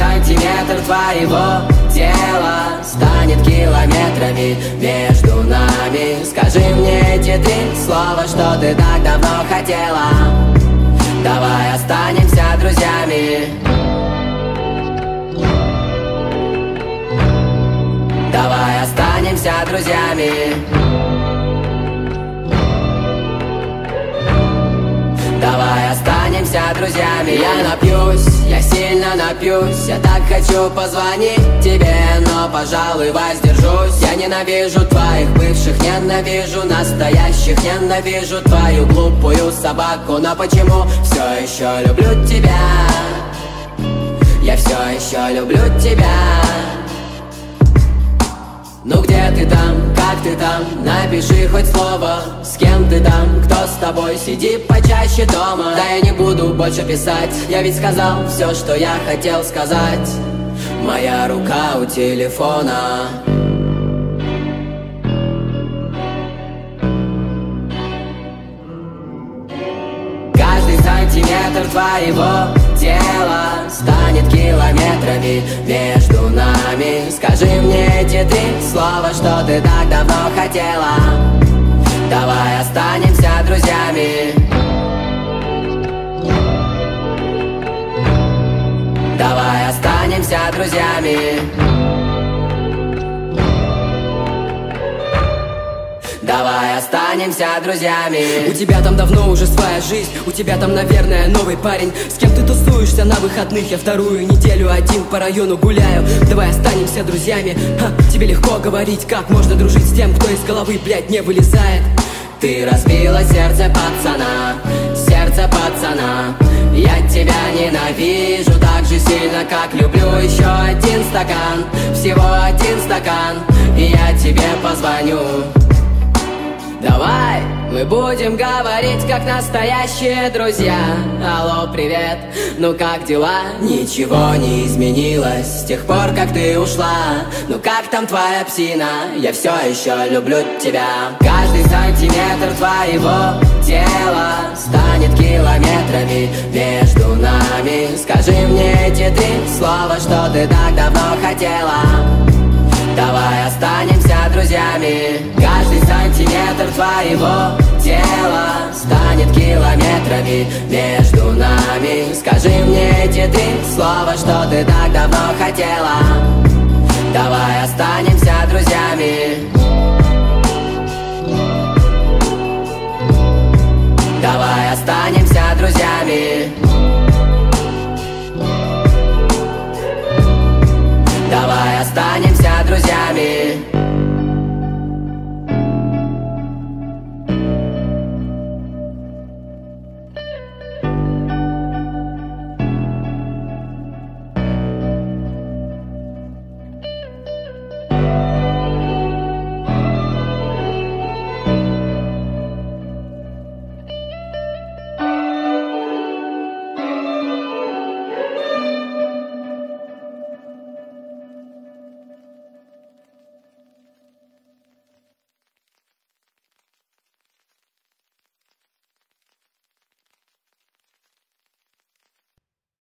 сантиметр твоего тела Станет километрами между нами. Скажи мне эти три слова, что ты так давно хотела. Давай останемся друзьями. Давай останемся друзьями останемся друзьями. Я напьюсь, я сильно напьюсь. Я так хочу позвонить тебе Но, пожалуй, воздержусь. Я ненавижу твоих бывших Ненавижу настоящих Ненавижу твою глупую собаку. Но почему все еще люблю тебя? Я все еще люблю тебя где ты там, как ты там, напиши хоть слово С кем ты там, кто с тобой, сиди почаще дома. Да я не буду больше писать, я ведь сказал все, что я хотел сказать. Моя рука у телефона. Каждый сантиметр твоего тела Станет километрами между нами. Скажи мне эти три слова, что ты так давно хотела. Давай останемся друзьями. Давай останемся друзьями Давай останемся друзьями. У тебя там давно уже своя жизнь У тебя там, наверное, новый парень. С кем ты тусуешься на выходных? Я вторую неделю один по району гуляю. Давай останемся друзьями. Ха, Тебе легко говорить, как можно дружить с тем Кто из головы, блядь, не вылезает. Ты разбила сердце пацана Сердце пацана. Я тебя ненавижу так же сильно, как люблю Еще один стакан, всего один стакан И я тебе позвоню мы будем говорить как настоящие друзья. Алло, привет, ну как дела? Ничего не изменилось с тех пор, как ты ушла. Ну как там твоя псина? Я все еще люблю тебя. Каждый сантиметр твоего тела Станет километрами между нами. Скажи мне эти три слова, что ты так давно хотела. Давай останемся друзьями. Каждый сантиметр твоего тела Станет километрами между нами. Скажи мне эти три слова, что ты так давно хотела. Давай останемся друзьями. Давай останемся друзьями. Давай останемся друзьями